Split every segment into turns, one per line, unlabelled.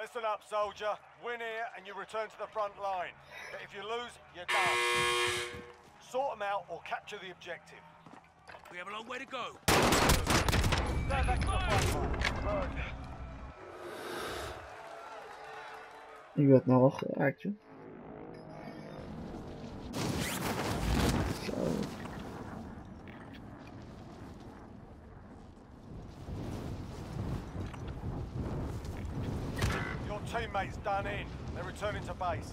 Listen up, soldier. Win here and you return to the front line. But if you lose, you're done. Sort them out or capture the objective.
We have a long way to go.
Stand back to the front line. Bird.
Ik werd nou al geraakt, joh. Zo.
Your teammates done in. They're returning to base.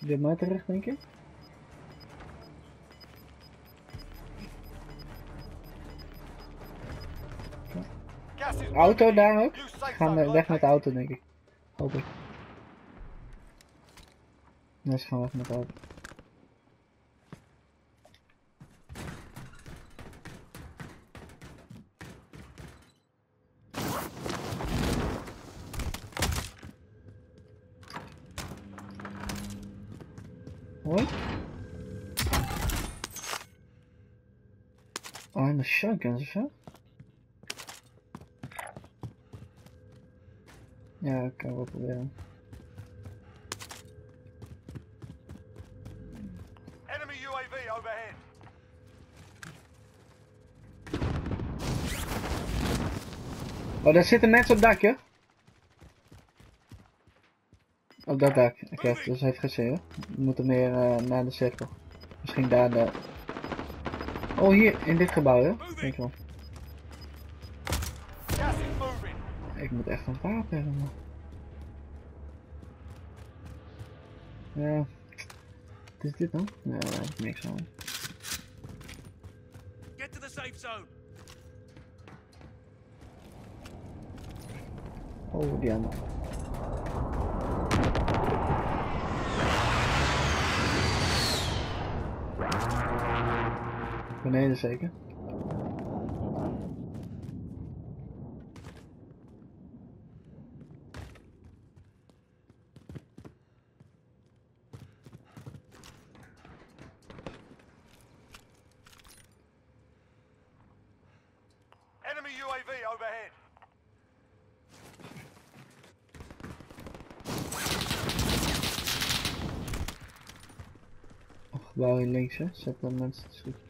bij mij terecht, denk ik? Auto daar ook? Gaan we weg met de auto, denk ik. Hoop ik. Nee, ze gaan weg met de auto. Hoi? Oh, en de shotguns of zo? Ja, ik kan wel proberen.
Enemy UAV overhead.
Oh, daar zitten mensen op het dak, Op dat dak. Oké, dus heeft geen zin. We moeten meer eh, naar de cirkel. Misschien daar de... Oh, hier, in dit gebouw, joh. Denk wel. Ik moet echt een wapen hebben, man. Ja. Wat is dit dan? Ja, daar heb ik niks aan.
Get to the safe zone.
Oh, die andere. Beneden zeker.
Enemy UAV overhead.
Een gebouw hier links, hè. Zet dan mensen te.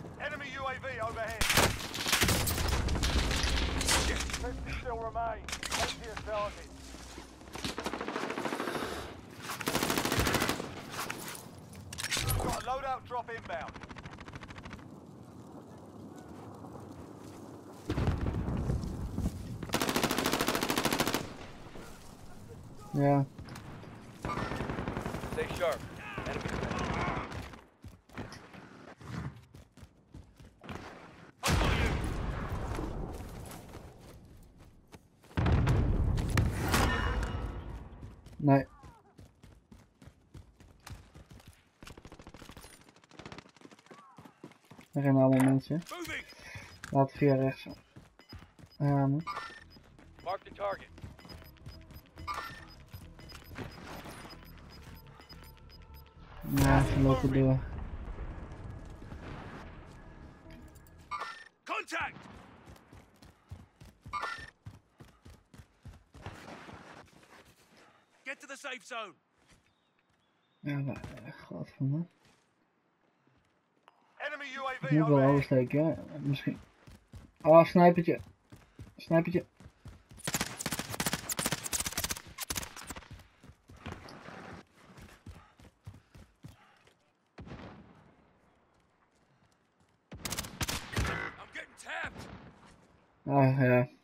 UAV overhead. Fifty still remain. To your target. Got a loadout drop inbound.
ja.
Stay sharp. Enemy
Er rennen allemaal mensen. Laten via rechts ramen.
Mark the target.
Ja, ze lopen door.
Contact! Get to the safe zone.
Ja, maar, eh, godverdomme.
Enemy
Ik moet wel oversteken, ja. Misschien. Oh, snipertje. Snipertje. Ah, ja.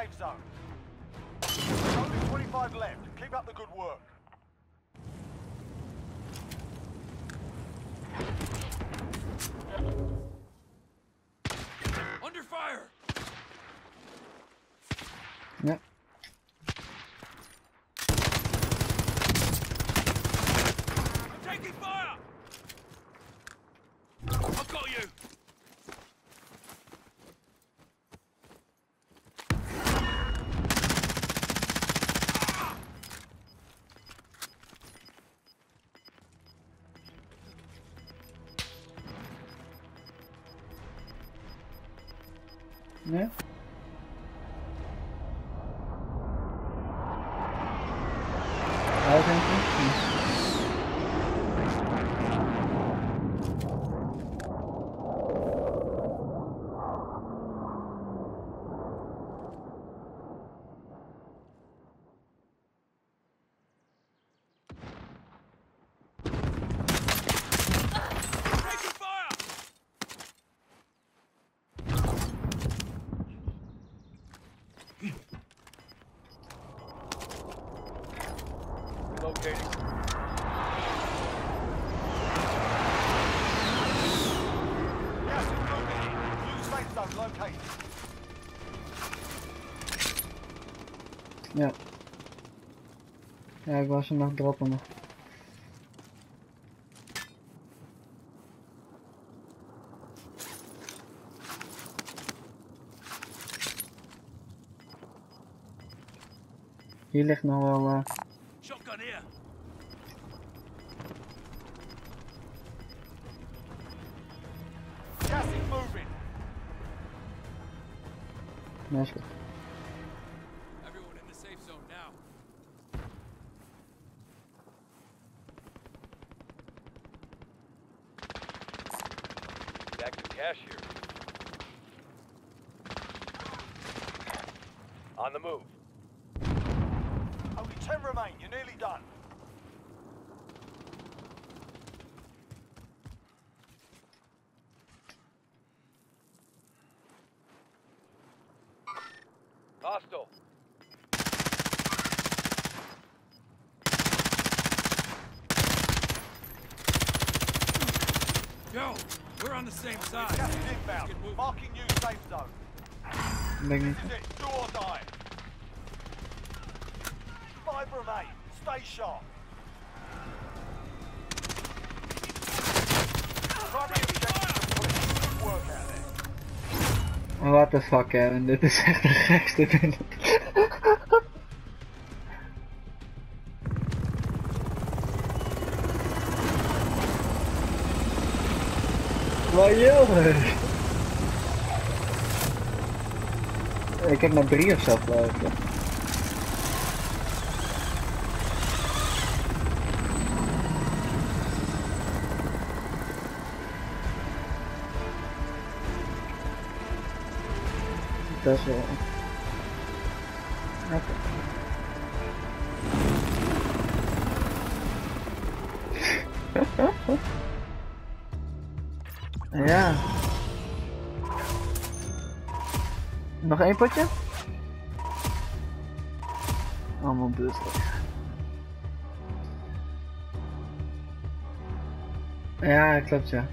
Safe zone. Only 25 left. Keep up the good work.
Under fire! né?
Ja. Ja, ik was er nog droppen nog. Hier ligt nog wel.
is moving.
nee,
cash here. On the move.
Only 10 remain. You're nearly done.
Hostile.
We're on the same side.
Gas is inbound. Marking new safe zone. This is it. Do or die. Five remain. Stay sharp.
Wat de fuck, Dit is echt de gekste. Ik heb maar drie of zo ik. Dat. Ja. Nog één potje? Allemaal buurtelijk. Ja, klopt ja.